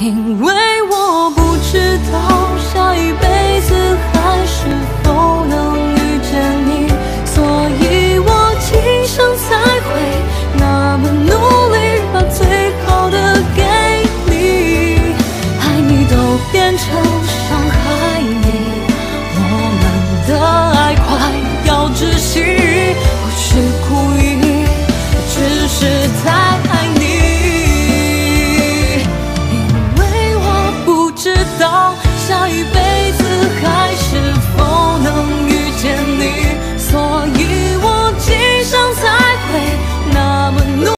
因为我不知道下一辈子还是否能遇见你，所以我今生才会那么努力，把最好的给你。爱你都变成知道下一辈子。